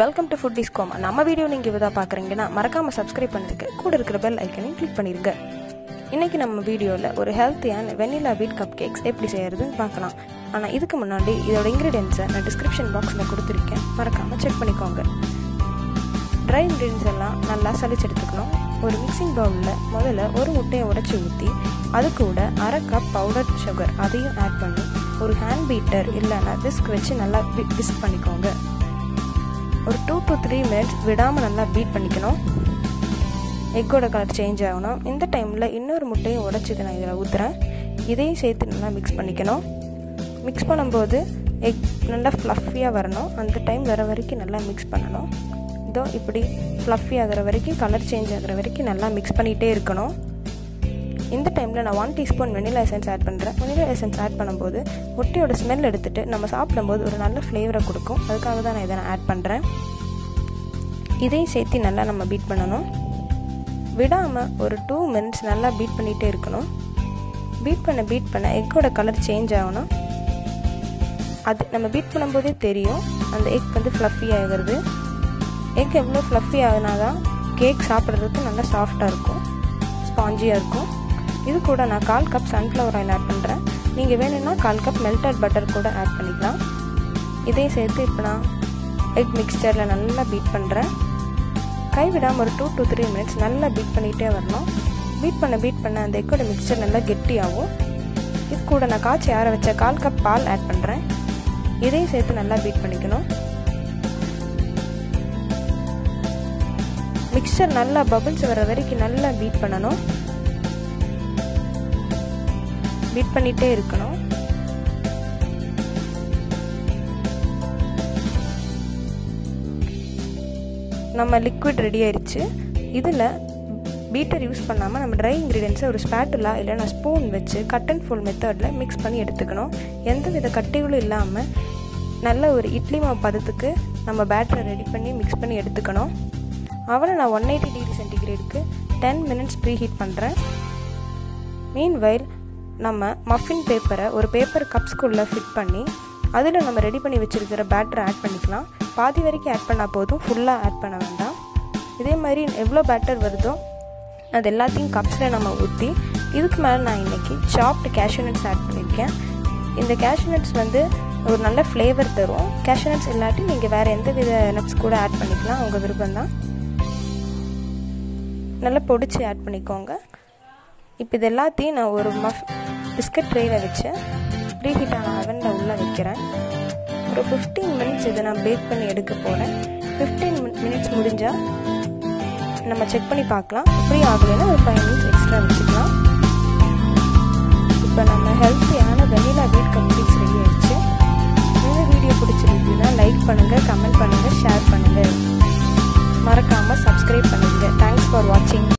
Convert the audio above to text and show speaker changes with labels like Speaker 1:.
Speaker 1: Welcome to food டிஸ்கோம் நம்ம video நீங்கள் இதாக பார்க்குறீங்கன்னா மறக்காமல் சப்ஸ்கிரைப் பண்ணுறதுக்கு கூட இருக்கிற பெல் ஐக்கனையும் கிளிக் பண்ணிருங்க. இன்றைக்கி நம்ம வீடியோவில் ஒரு ஹெல்த்தியான வெனிலா வீட் கப் கேக்ஸ் எப்படி செய்கிறதுன்னு பார்க்கலாம். ஆனால் இதுக்கு முன்னாடி இதோட இன்க்ரீடியன்ஸை நான் டிஸ்கிரிப்ஷன் பாக்ஸில் கொடுத்துருக்கேன். மறக்காமல் செக் பண்ணிக்கோங்க. ட்ரை இன்க்ரீடியன்ஸ் எல்லாம் நல்லா சளிச்சு எடுத்துக்கணும். ஒரு மிக்சிங் பவுலில் முதல்ல ஒரு முட்டையை உடச்சி ஊற்றி அது கூட அரை கப் பவுடர் சுகர் அதையும் ஆட் பண்ணி ஒரு ஹேண்ட் பீட்டர் இல்லைன்னா விஸ்க் வச்சு நல்லா விஸ்க் பண்ணிக்கோங்க. ஒரு டூ டு த்ரீ மினிட்ஸ் விடாமல் நல்லா பீட் பண்ணிக்கணும். எக்கோட கலர் சேஞ்ச் ஆகணும். இந்த டைமில் இன்னொரு முட்டையை உடச்சிது நான் இதில் ஊற்றுறேன் இதையும் சேர்த்து நல்லா மிக்ஸ் பண்ணிக்கணும். மிக்ஸ் பண்ணும்போது எக் நல்லா ஃப்ளஃபியாக வரணும். அந்த டைம் வர வரைக்கும் நல்லா மிக்ஸ் பண்ணணும். இதோ இப்படி ஃப்ளஃபி ஆகிற வரைக்கும் கலர் சேஞ்ச் ஆகிற வரைக்கும் நல்லா மிக்ஸ் பண்ணிகிட்டே இருக்கணும். இந்த டைமில் நான் one teaspoon vanilla essence add பண்ணுறேன் வெனிலா எசன்ஸ் ஆட் பண்ணும்போது முட்டையோட ஸ்மெல் எடுத்துகிட்டு நம்ம சாப்பிடும்போது ஒரு நல்ல ஃப்ளேவரை கொடுக்கும். அதுக்காக தான் நான் இதை நான் ஆட் பண்ணுறேன் இதையும் சேர்த்து நல்லா நம்ம பீட் பண்ணணும். விடாமல் ஒரு டூ மினிட்ஸ் நல்லா பீட் பண்ணிகிட்டே இருக்கணும். பீட் பண்ண பீட் பண்ண எக்கோட கலர் சேஞ்ச் ஆகணும். அது நம்ம பீட் பண்ணும்போதே தெரியும். அந்த எக் வந்து ஃப்ளஃபி ஆகிறது எக் எவ்வளோ ஃப்ளஃபி ஆகுனா தான் கேக் சாப்பிட்றதுக்கு நல்லா சாஃப்டாக இருக்கும். ஸ்பாஞ்சியாக இருக்கும். இது கூட நான் கால் கப் சன்ஃப்ளவர் ஆயில் ஆட் பண்ணுறேன் நீங்கள் வேணும்னா கால் கப் மெல்டட் பட்டர் கூட ஆட் பண்ணிக்கலாம். இதையும் சேர்த்து இப்போ நான் எக் மிக்சரில் நல்லா பீட் பண்ணுறேன் கைவிடாமல் ஒரு டூ டு த்ரீ மினிட்ஸ் நல்லா பீட் பண்ணிகிட்டே வரணும். பீட் பண்ண பீட் பண்ண அந்த எக்கோட மிக்சர் நல்லா கெட்டியாகும். இது கூட நான் காய்ச்சி ஆற வச்ச கால் கப் பால் ஆட் பண்ணுறேன் இதையும் சேர்த்து நல்லா பீட் பண்ணிக்கணும். மிக்சர் நல்லா பபுள்ஸ் வர வரைக்கும் நல்லா பீட் பண்ணணும். பீட் பண்ணிகிட்டே இருக்கணும். நம்ம லிக்விட் ரெடி ஆயிடுச்சு இதில் பீட்டர் யூஸ் பண்ணாமல் நம்ம ட்ரை இன்க்ரீடியன்ஸை ஒரு ஸ்பேட்டுலா இல்லைனா ஸ்பூன் வச்சு கட் அண்ட் ஃபுல் மெத்தடில் மிக்ஸ் பண்ணி எடுத்துக்கணும். எந்த வித கட்டிகளும் இல்லாமல் நல்ல ஒரு இட்லி மாவு பதத்துக்கு நம்ம பேட்டரை ரெடி பண்ணி மிக்ஸ் பண்ணி எடுத்துக்கணும். அவனை நான் ஒன் எயிட்டி டிகிரி சென்டிகிரேடுக்கு டென் மினிட்ஸ் ப்ரீ ஹீட் பண்ணுறேன் மீன் வயல் நம்ம மஃபின் பேப்பரை ஒரு பேப்பர் கப்ஸ்குள்ளே ஃபிட் பண்ணி அதில் நம்ம ரெடி பண்ணி வச்சுருக்கிற பேட்டரை ஆட் பண்ணிக்கலாம். பாதி வரைக்கும் ஆட் பண்ணால் போதும் ஃபுல்லாக ஆட் பண்ண வேண்டாம். இதே மாதிரி எவ்வளோ பேட்டர் வருதோ அது எல்லாத்தையும் கப்ஸில் நம்ம ஊற்றி இதுக்கு மேலே நான் இன்றைக்கி சாப்டு கேஷ்யூ நட்ஸ் ஆட் பண்ணியிருக்கேன் இந்த கேஷ்யூ நட்ஸ் வந்து ஒரு நல்ல ஃப்ளேவர் தரும். கேஷ்யூ நட்ஸ் இல்லாட்டி நீங்கள் வேறு எந்த வித நட்ஸ் கூட ஆட் பண்ணிக்கலாம் உங்கள் விருப்பம் தான் நல்லா பொடிச்சு ஆட் பண்ணிக்கோங்க. இப்போ இது எல்லாத்தையும் நான் ஒரு மஃப் பிஸ்கட் ட்ரேயில் வச்சு ப்ரீ ஹீட்டான அவனில் உள்ளே வைக்கிறேன். ஒரு ஃபிஃப்டீன் மினிட்ஸ் இதை நான் பேக் பண்ணி எடுக்க போகிறேன் ஃபிஃப்டீன் மினிட்ஸ் முடிஞ்சால் நம்ம செக் பண்ணி பார்க்கலாம். ஃப்ரீ ஆகலைன்னா ஒரு ஃபைவ் மினிட்ஸ் எக்ஸ்ட்ரா வச்சுக்கலாம். இப்போ நம்ம ஹெல்த்தியான வெனிலா வீட் கப்கேக்ஸ் ரெடி ஆயிடுச்சு. இந்த வீடியோ பிடிச்சிருந்தீங்கன்னா லைக் பண்ணுங்கள் கமெண்ட் பண்ணுங்கள் ஷேர் பண்ணுங்கள் மறக்காமல் சப்ஸ்கிரைப் பண்ணுங்கள் தேங்க்ஸ் ஃபார் வாட்சிங்